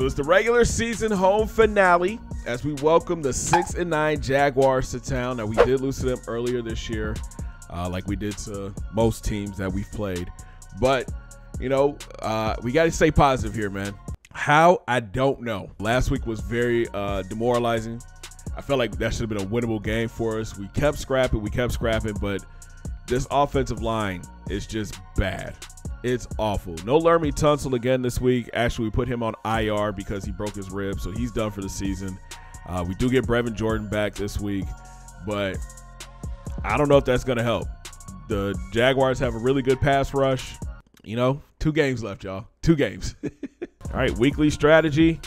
So it's the regular season home finale as we welcome the six and nine Jaguars to town. Now we did lose to them earlier this year, uh, like we did to most teams that we've played. But you know, uh, we got to stay positive here, man. How I don't know. Last week was very uh, demoralizing. I felt like that should have been a winnable game for us. We kept scrapping, we kept scrapping, but this offensive line is just bad. It's awful. No Laremy Tunsil again this week. Actually, we put him on IR because he broke his rib, so he's done for the season. Uh, we do get Brevin Jordan back this week, but I don't know if that's going to help. The Jaguars have a really good pass rush. You know, two games left, y'all. Two games. All right, weekly strategy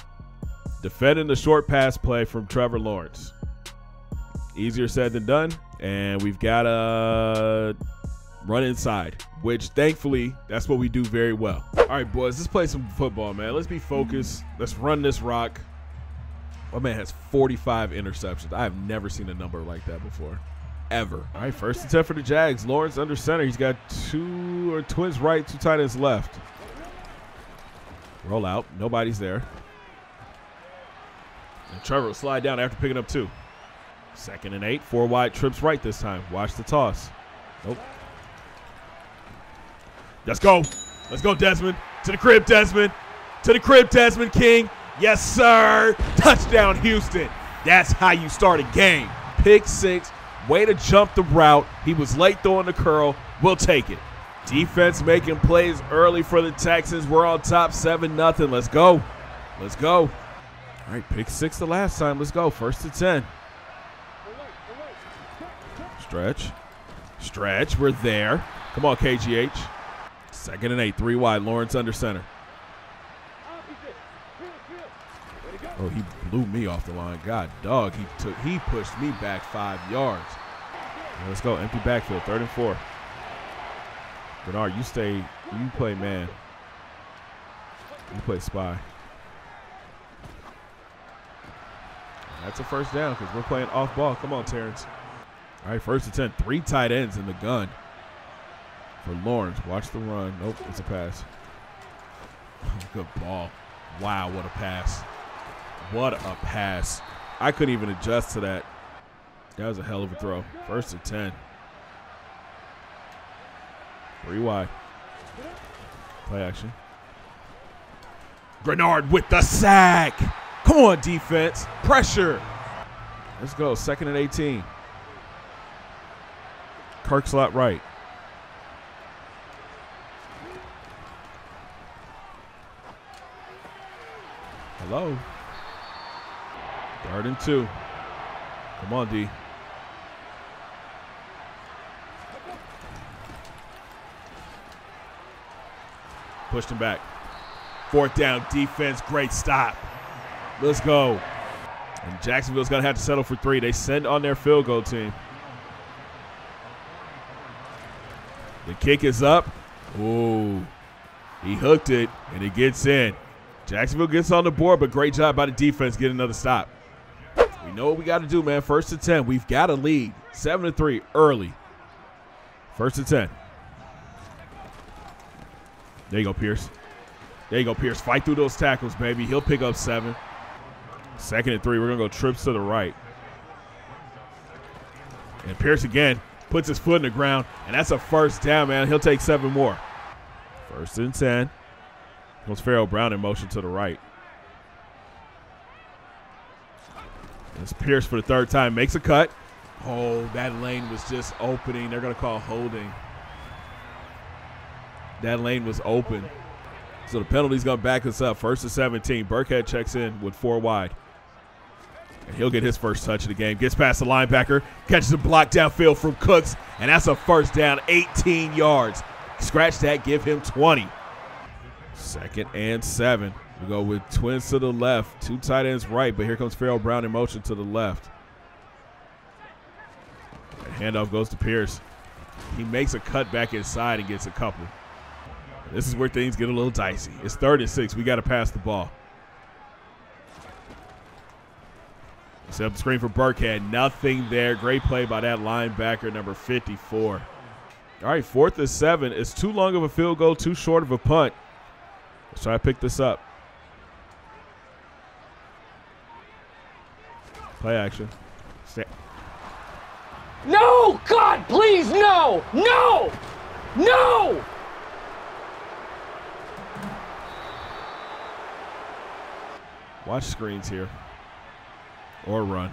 defending the short pass play from Trevor Lawrence. Easier said than done, and we've got a run inside, which thankfully that's what we do very well. All right, boys, let's play some football, man. Let's be focused. Let's run this rock. My man has 45 interceptions. I have never seen a number like that before. Ever. All right, first attempt for the Jags. Lawrence under center. He's got two or twins right, two tight ends left. Roll out. Nobody's there. And Trevor will slide down after picking up two. Second and eight. Four wide trips right this time. Watch the toss. Nope. Let's go. Let's go, Desmond. To the crib, Desmond. To the crib, Desmond King. Yes, sir. Touchdown, Houston. That's how you start a game. Pick six. Way to jump the route. He was late throwing the curl. We'll take it. Defense making plays early for the Texans. We're on top 7 nothing. Let's go. Let's go. All right, pick six the last time. Let's go. First to 10. Stretch. Stretch. We're there. Come on, KGH. Second and eight. Three wide. Lawrence under center. Oh, he blew me off the line. God, dog. He took. He pushed me back five yards. let's go. Empty backfield. Third and four. Bernard, you stay. You play man. You play spy. That's a first down because we're playing off ball. Come on, Terrence. All right, first and 10. Three tight ends in the gun for Lawrence. Watch the run. Nope, it's a pass. Good ball. Wow, what a pass. What a pass. I couldn't even adjust to that. That was a hell of a throw. First and 10. Three wide. Play action. Greenard with the sack. Come on, defense. Pressure. Let's go. Second and 18. Kirk slot right. Hello. Third and two. Come on, D. Pushed him back. Fourth down defense. Great stop. Let's go. And Jacksonville's going to have to settle for three. They send on their field goal team. The kick is up. Ooh. He hooked it, and it gets in. Jacksonville gets on the board, but great job by the defense getting another stop. We know what we got to do, man. First to 10. We've got to lead. 7 to 3 early. First to 10. There you go, Pierce. There you go, Pierce. Fight through those tackles, baby. He'll pick up seven. Second and three. We're going to go trips to the right. And Pierce again puts his foot in the ground, and that's a first down, man. He'll take seven more. First and 10. Goes Pharaoh Brown in motion to the right. It's Pierce for the third time. Makes a cut. Oh, that lane was just opening. They're going to call holding. That lane was open. So the penalty's going to back us up. First and 17. Burkhead checks in with four wide. And he'll get his first touch of the game. Gets past the linebacker. Catches a block downfield from Cooks. And that's a first down, 18 yards. Scratch that, give him 20. Second and seven. We go with twins to the left, two tight ends right, but here comes Pharaoh Brown in motion to the left. handoff goes to Pierce. He makes a cut back inside and gets a couple. This is where things get a little dicey. It's third and six. We got to pass the ball. Set up the screen for Burkhead. Nothing there. Great play by that linebacker, number 54. All right, fourth and seven. It's too long of a field goal, too short of a punt. Let's try to pick this up. Play action. Stay. No! God, please, no! No! No! Watch screens here. Or run.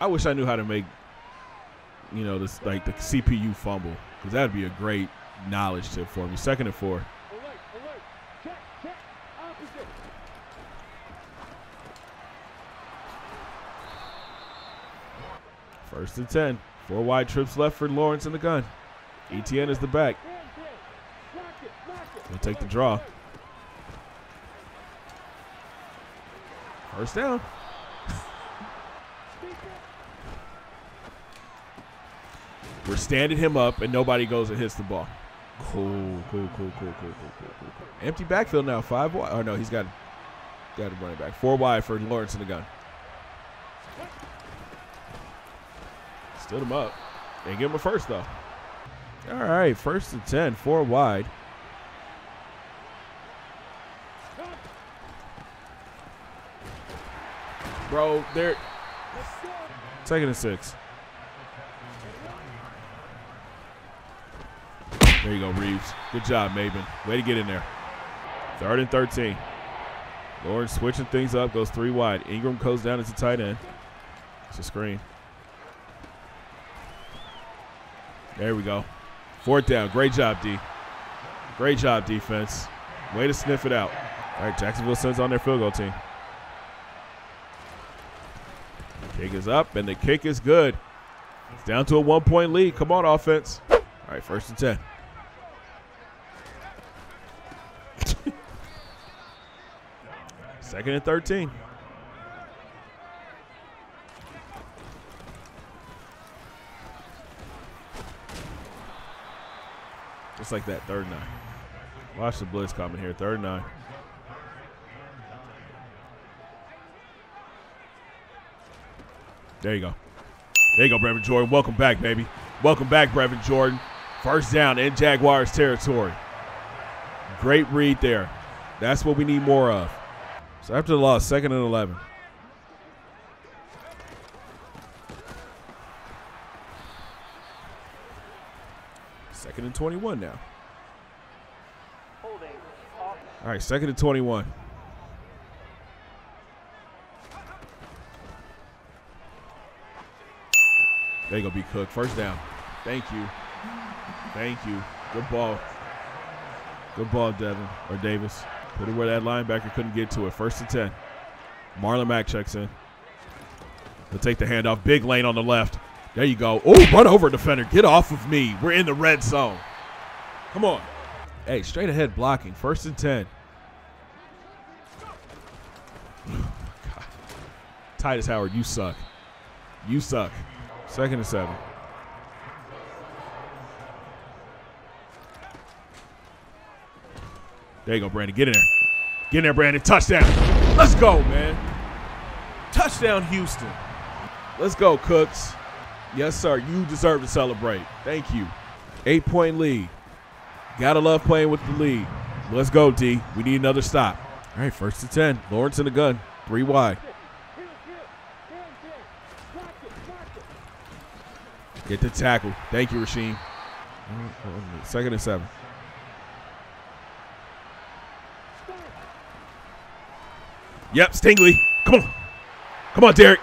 I wish I knew how to make you know, this like the CPU fumble because that'd be a great knowledge tip for me. Second and four. First and 10. Four wide trips left for Lawrence in the gun. ETN is the back. He'll take the draw. First down. We're standing him up, and nobody goes and hits the ball. Cool, cool, cool, cool, cool, cool, cool, cool. cool. Empty backfield now. Five wide. Oh no, he's got got a running back. Four wide for Lawrence in the gun. Stood him up. They give him a first though. All right, first and ten, four wide. Bro, they're second and six. There you go, Reeves. Good job, Maybin. Way to get in there. Third and 13. Lawrence switching things up, goes three wide. Engram goes down as a tight end. It's a screen. There we go. Fourth down. Great job, D. Great job, defense. Way to sniff it out. All right, Jacksonville sends on their field goal team. Kick is up, and the kick is good. It's down to a one point lead. Come on, offense. All right, first and 10. Second and 13. Just like that, third nine. Watch the blitz coming here, third nine. There you go. There you go, Brevin Jordan. Welcome back, baby. Welcome back, Brevin Jordan. First down in Jaguars territory. Great read there. That's what we need more of. So after the loss, second and 11. Second and 21 now. All right, second and 21. There gonna be cooked. First down. Thank you. Thank you. Good ball. Good ball, Devin or Davis. Put it where that linebacker couldn't get to it. First and 10. Marlon Mack checks in. He'll take the handoff. Big lane on the left. There you go. Oh, run over defender. Get off of me. We're in the red zone. Come on. Hey, straight ahead blocking. First and 10. Oh, God. Tytus Howard, you suck. You suck. Second and seven. There you go, Brandin. Get in there. Get in there, Brandin. Touchdown. Let's go, man. Touchdown, Houston. Let's go, Cooks. Yes, sir. You deserve to celebrate. Thank you. Eight point lead. Gotta love playing with the lead. Let's go, D. We need another stop. All right, first to 10. Lawrence in the gun. Three wide. Get the tackle. Thank you, Rasheem. Second and seven. Yep, Stingley. Come on. Come on, Derek.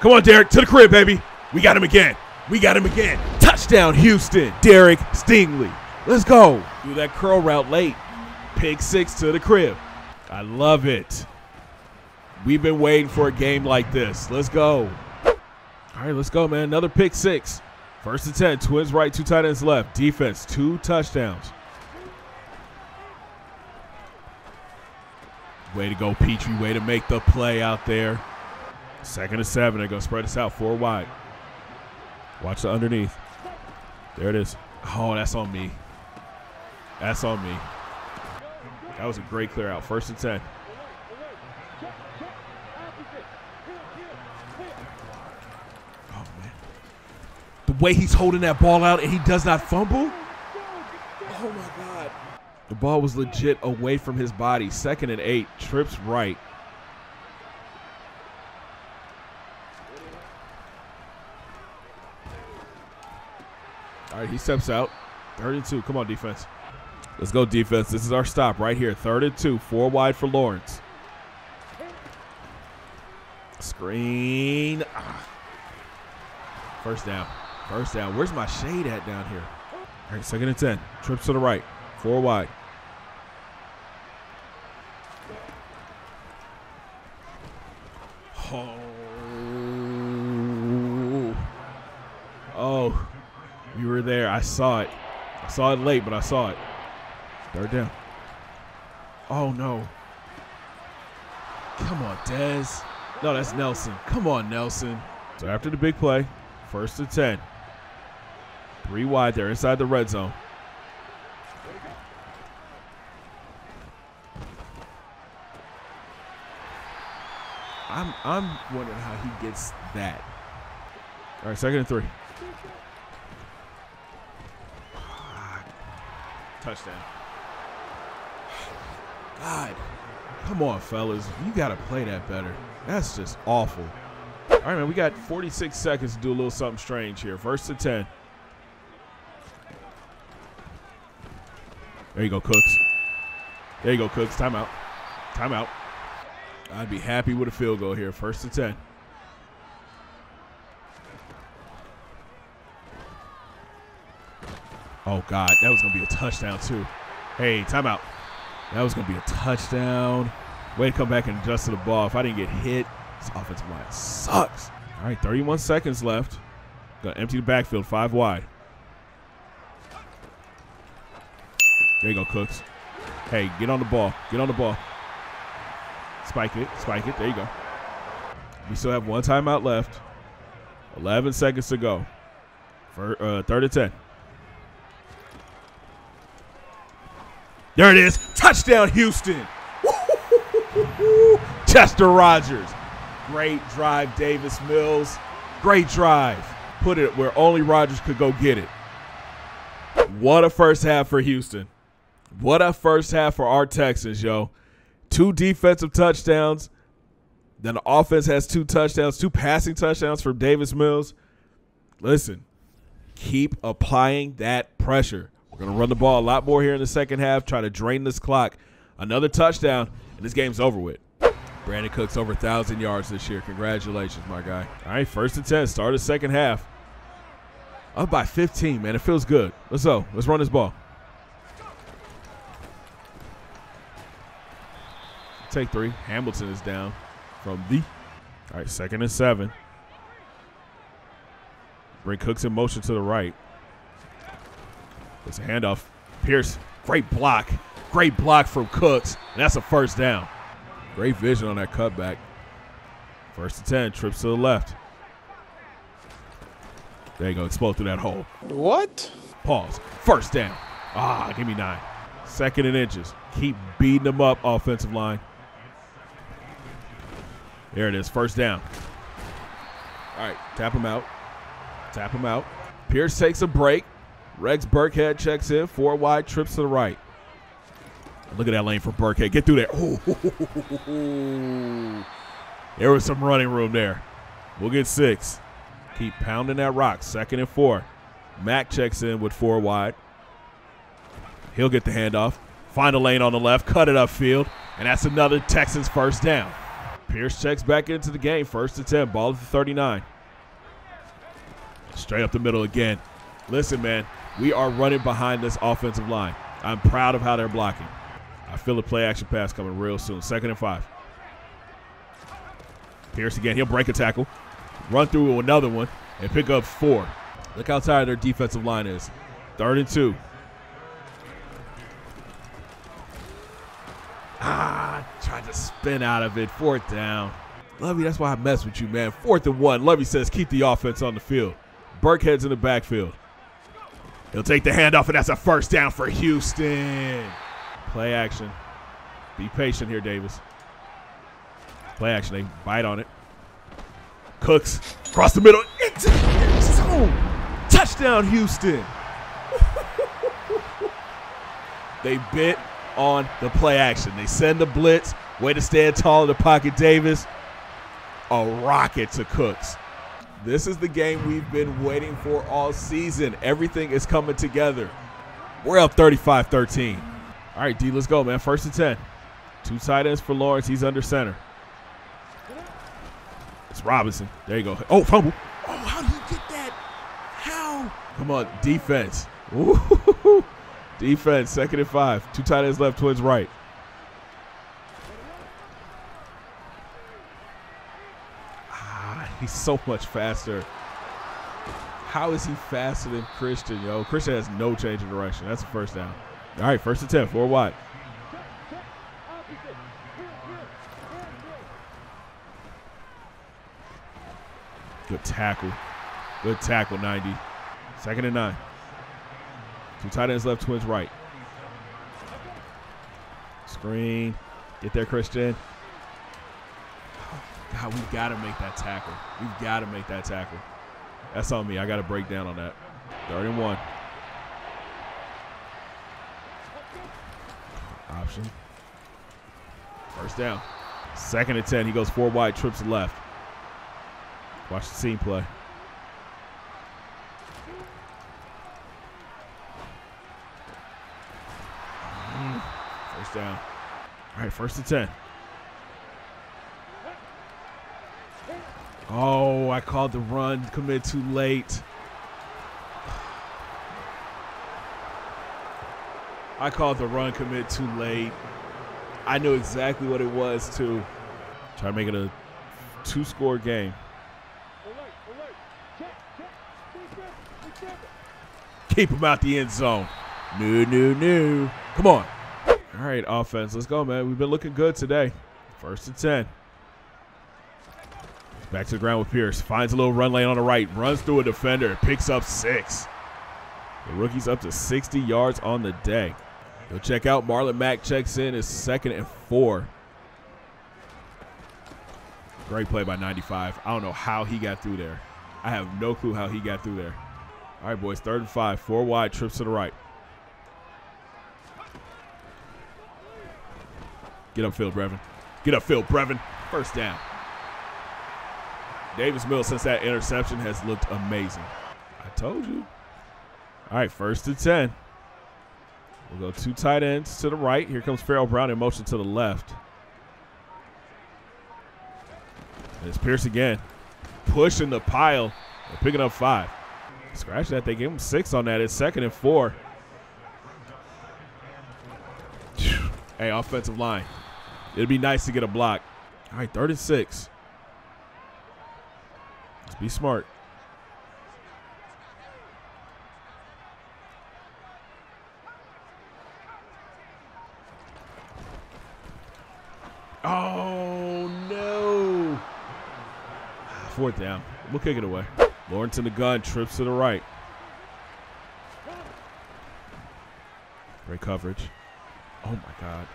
Come on, Derek. To the crib, baby. We got him again. We got him again. Touchdown, Houston. Derek Stingley. Let's go. Do that curl route late. Pick six to the crib. I love it. We've been waiting for a game like this. Let's go. All right, let's go, man. Another pick six. First and 10. Twins right, two tight ends left. Defense, two touchdowns. Way to go, Pitre. Way to make the play out there. Second and seven. They're going to spread this out four wide. Watch the underneath. There it is. Oh, that's on me. That's on me. That was a great clear out. First and 10. Oh, man. The way he's holding that ball out and he does not fumble. Oh, my God. The ball was legit away from his body. Second and eight. Trips right. All right, he steps out. Third and two. Come on, defense. Let's go, defense. This is our stop right here. Third and two. Four wide for Lawrence. Screen. Ah. First down. First down. Where's my shade at down here? All right, second and 10. Trips to the right. Four wide. You were there. I saw it. I saw it late, but I saw it. Third down. Oh, no. Come on, Dez. No, that's Nelson. Come on, Nelson. So after the big play, first and 10. Three wide there inside the red zone. I'm I'm wondering how he gets that. All right, second and three. Touchdown. God, come on, fellas. You got to play that better. That's just awful. All right, man, we got 46 seconds to do a little something strange here. First and 10. There you go, Cooks. There you go, Cooks. Timeout. Timeout. I'd be happy with a field goal here. First and 10. Oh, God. That was going to be a touchdown, too. Hey, timeout. That was going to be a touchdown. Way to come back and adjust to the ball. If I didn't get hit, this offensive line sucks. All right, 31 seconds left. To empty the backfield, five wide. There you go, Cooks. Hey, get on the ball. Get on the ball. Spike it. Spike it. There you go. We still have one timeout left. 11 seconds to go. For uh, third and 10. There it is. Touchdown, Houston. Chester Rogers. Great drive, Davis Mills. Great drive. Put it where only Rogers could go get it. What a first half for Houston. What a first half for our Texans, yo. Two defensive touchdowns. Then the offense has two touchdowns, two passing touchdowns from Davis Mills. Listen, keep applying that pressure. Going to run the ball a lot more here in the second half, try to drain this clock. Another touchdown, and this game's over with. Brandin Cooks over 1,000 yards this year. Congratulations, my guy. All right, first and 10. Start the second half. Up by 15, man. It feels good. Let's go. Let's run this ball. Take three. Hamilton is down from the. All right, second and seven. Bring Cooks in motion to the right. It's a handoff. Pierce, great block. Great block from Cooks. And that's a first down. Great vision on that cutback. First and 10, trips to the left. There you go, explode through that hole. What? Pause. First down. Ah, give me nine. Second and inches. Keep beating them up, offensive line. There it is, first down. All right, tap him out. Tap him out. Pierce takes a break. Rex Burkhead checks in. Four wide, trips to the right. Look at that lane for Burkhead. Get through there. Ooh. There was some running room there. We'll get six. Keep pounding that rock. Second and four. Mack checks in with four wide. He'll get the handoff. Find a lane on the left. Cut it upfield. And that's another Texans first down. Pierce checks back into the game. First and 10. Ball at the 39. Straight up the middle again. Listen, man, we are running behind this offensive line. I'm proud of how they're blocking. I feel a play action pass coming real soon. Second and five. Pierce again. He'll break a tackle, run through another one, and pick up four. Look how tired their defensive line is. Third and two. Ah, tried to spin out of it. Fourth down. Lovie, that's why I mess with you, man. Fourth and one. Lovie says keep the offense on the field. Burkhead's in the backfield. He'll take the handoff, and that's a first down for Houston. Play action. Be patient here, Davis. Play action. They bite on it. Cooks across the middle. Into zone. Touchdown, Houston. They bit on the play action. They send the blitz. Way to stand tall in the pocket, Davis. A rocket to Cooks. This is the game we've been waiting for all season. Everything is coming together. We're up 35 13. All right, D, let's go, man. First and 10. Two tight ends for Lawrence. He's under center. It's Robinson. There you go. Oh, fumble. Oh, how did he get that? How? Come on, defense. Ooh. Defense, second and five. Two tight ends left, twins right. He's so much faster. How is he faster than Christian, yo? Christian has no change of direction. That's a first down. All right, first 10, four wide. Good tackle. Good tackle, 90. Second and nine. Two tight ends left, twins right. Screen. Get there, Christian. God, we've got to make that tackle. We've got to make that tackle. That's on me. I got to break down on that. Third and one. Option. First down. Second and 10. He goes four wide, trips left. Watch the seam play. Mm. First down. All right, first and 10. Oh, I called the run, commit too late. I called the run, commit too late. I knew exactly what it was, too. Try to make it a two score game. Keep him out the end zone. New, new, new. Come on. All right, offense. Let's go, man. We've been looking good today. First and 10. Back to the ground with Pierce. Finds a little run lane on the right. Runs through a defender. Picks up six. The rookie's up to 60 yards on the day. Go check out Marlon Mack checks in his second and four. Great play by 95. I don't know how he got through there. I have no clue how he got through there. All right, boys. Third and five. Four wide. Trips to the right. Get upfield, Brevin. Get upfield, Brevin. First down. Davis Mills, since that interception, has looked amazing. I told you. All right, first and 10. We'll go two tight ends to the right. Here comes Pharaoh Brown in motion to the left. And it's Pierce again. Pushing the pile and picking up five. Scratch that. They gave him six on that. It's second and four. Hey, offensive line. It'd be nice to get a block. All right, third and six. Let's be smart. Oh, no. Ah, fourth down. We'll kick it away. Lawrence in the gun, trips to the right. Great coverage. Oh, my God.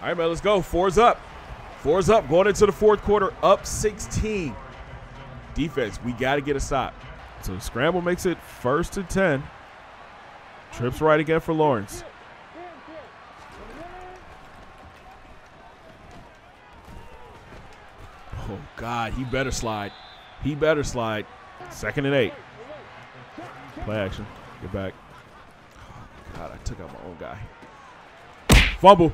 All right, man, let's go. Four's up. Four's up. Going into the fourth quarter, up 16. Defense, we got to get a stop. So scramble makes it first and 10. Trips right again for Lawrence. Oh, God, he better slide. He better slide. Second and eight. Play action. Get back. Oh, God, I took out my own guy. Fumble.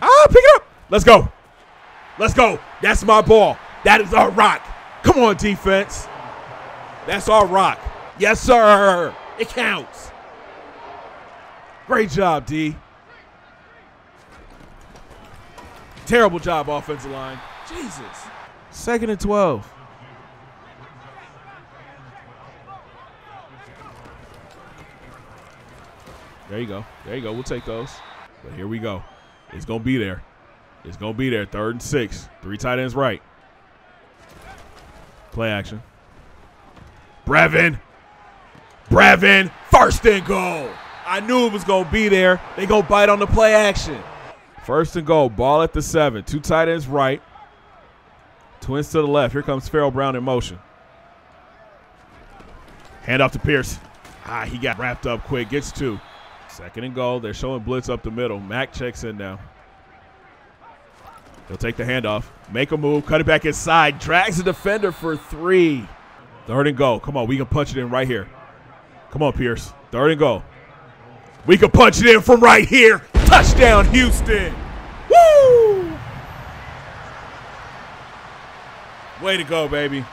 Ah, pick it up. Let's go. Let's go. That's my ball. That is our rock. Come on, defense. That's our rock. Yes, sir. It counts. Great job, D. Terrible job, offensive line. Jesus. Second and 12. There you go. There you go. We'll take those. But here we go. It's going to be there. It's going to be there. Third and six. Three tight ends right. Play action. Brevin. Brevin. First and goal. I knew it was going to be there. They go bite on the play action. First and goal. Ball at the seven. Two tight ends right. Twins to the left. Here comes Pharaoh Brown in motion. Hand off to Pierce. Ah, he got wrapped up quick. Gets two. Second and goal. They're showing blitz up the middle. Mack checks in now. He'll take the handoff, make a move, cut it back inside, drags the defender for three. Third and go. Come on, we can punch it in right here. Come on, Pierce. Third and go. We can punch it in from right here. Touchdown, Houston. Woo! Way to go, baby.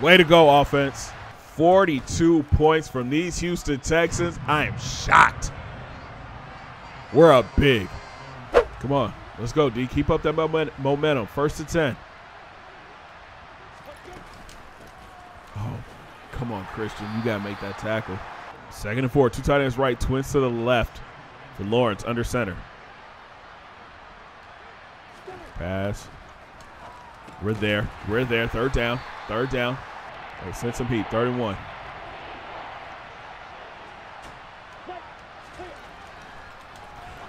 Way to go, offense. 42 points from these Houston Texans. I am shocked. We're up big. Come on. Let's go, D. Keep up that momentum. First and 10. Oh, come on, Christian. You got to make that tackle. Second and four. Two tight ends right, twins to the left for Lawrence under center. Pass. We're there. We're there. Third down. Third down. They send some heat. Third and one.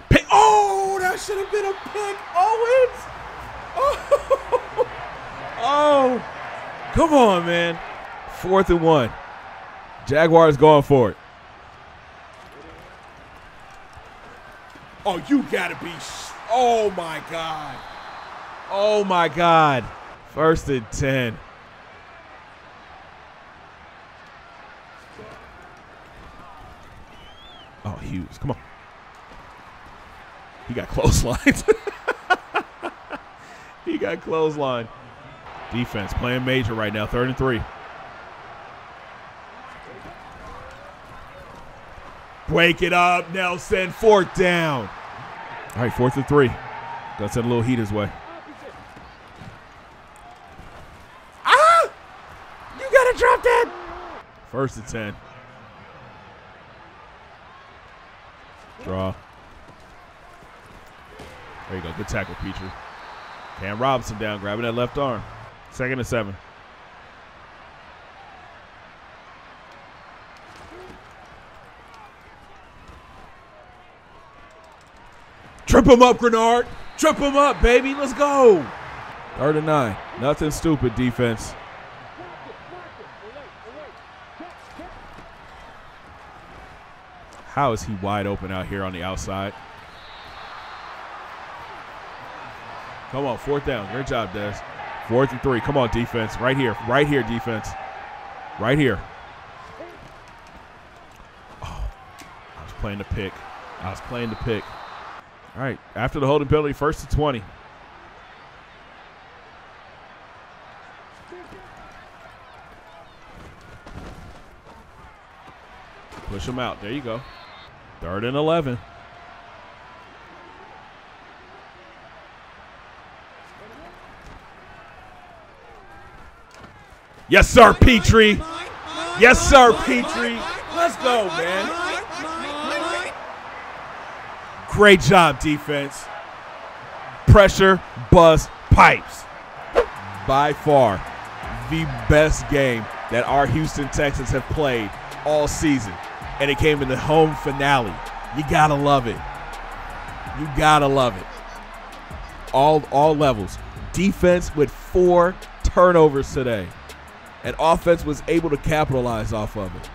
Pick. Oh, should a pick. Owens. Oh. oh. Come on, man. Fourth and one. Jaguars going for it. Oh, you gotta be. oh my God. Oh my God. First and 10. Oh, Hughes. Come on. He got clotheslined. he got clothesline. Defense playing major right now. Third and three. Break it up, Nelson. Fourth down. All right, fourth and three. Got to send a little heat his way. Ah! You got to drop that. First and 10. Draw. There you go. Good tackle, Pitre. Cam Robinson down, grabbing that left arm. Second and seven. Trip him up, Greenard. Trip him up, baby. Let's go. Third and nine. Nothing stupid defense. How is he wide open out here on the outside? Come on, fourth down. Great job, Des. Fourth and three. Come on, defense. Right here. Right here, defense. Right here. Oh, I was playing the pick. I was playing the pick. All right, after the holding penalty, first to 20. Push him out. There you go. Third and 11. Yes, sir, Pitre. Yes, sir, Pitre. Let's go, man. Great job, defense. Pressure, bust, pipes. By far, the best game that our Houston Texans have played all season and it came in the home finale. You gotta love it. You gotta love it. All all levels. Defense with four turnovers today. And offense was able to capitalize off of it.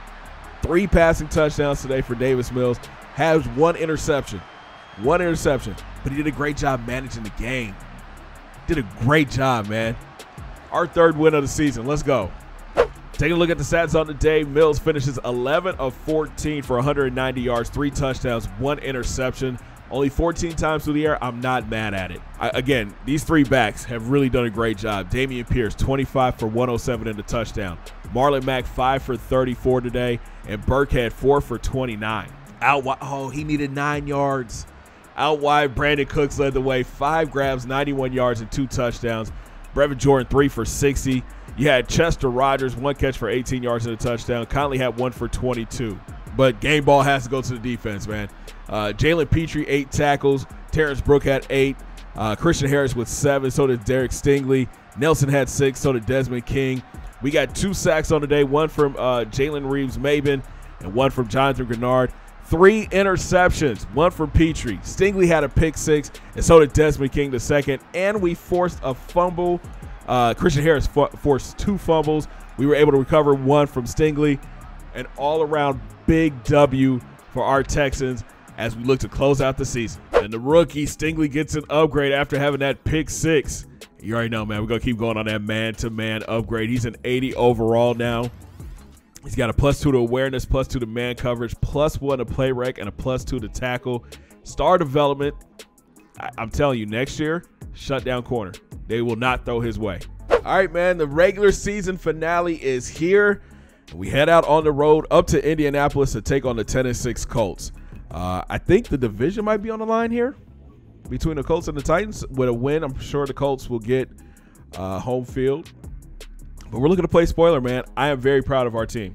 Three passing touchdowns today for Davis Mills. Has one interception. One interception. But he did a great job managing the game. Did a great job, man. Our third win of the season. Let's go. Taking a look at the stats on the day, Mills finishes 11 of 14 for 190 yards, three touchdowns, one interception. Only 14 times through the air. I'm not mad at it. I, again, these three backs have really done a great job. Dameon Pierce, 25 for 107 and a touchdown. Marlon Mack, 5 for 34 today. And Burkhead, 4 for 29. Out wide. Oh, he needed nine yards. Out wide, Brandin Cooks led the way. Five grabs, 91 yards, and two touchdowns. Brevin Jordan, 3 for 60. You had Chester Rogers, one catch for 18 yards and a touchdown. Conley had one for 22. But game ball has to go to the defense, man. Uh, Jalen Pitre, eight tackles. Terrence Brook had eight. Uh, Christian Harris with seven. So did Derek Stingley. Nelson had six. So did Desmond King. We got two sacks on the day one from uh, Jalen Reeves Maybin and one from Jonathan Greenard. Three interceptions, one from Pitre. Stingley had a pick six, and so did Desmond King the second. And we forced a fumble Uh, Christian Harris forced two fumbles. We were able to recover one from Stingley. An all around big W for our Texans as we look to close out the season. And the rookie, Stingley, gets an upgrade after having that pick six. You already know, man. We're going to keep going on that man to man upgrade. He's an 80 overall now. He's got a plus two to awareness, plus two to man coverage, plus one to play rec, and a plus two to tackle. Star development. I- I'm telling you, next year, shut down corner. They will not throw his way. All right, man. The regular season finale is here. We head out on the road up to Indianapolis to take on the 10 and 6 Colts. Uh, I think the division might be on the line here between the Colts and the Titans. With a win, I'm sure the Colts will get uh, home field. But we're looking to play spoiler, man. I am very proud of our team.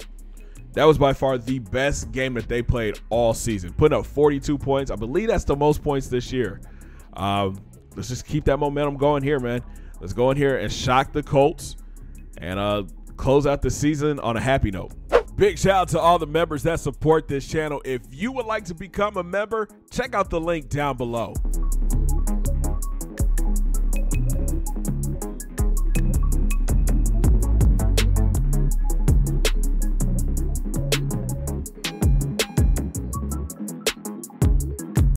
That was by far the best game that they played all season, putting up 42 points. I believe that's the most points this year. Um, let's just keep that momentum going here, man. Let's go in here and shock the Colts and uh, close out the season on a happy note. Big shout out to all the members that support this channel. If you would like to become a member, check out the link down below.